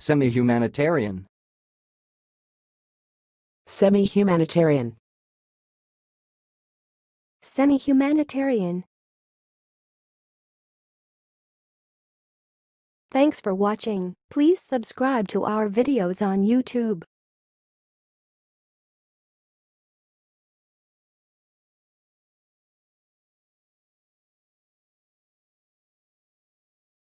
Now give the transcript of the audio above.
Semi-humanitarian. Semi-humanitarian. Semi-humanitarian. Thanks for watching. Please subscribe to our videos on YouTube.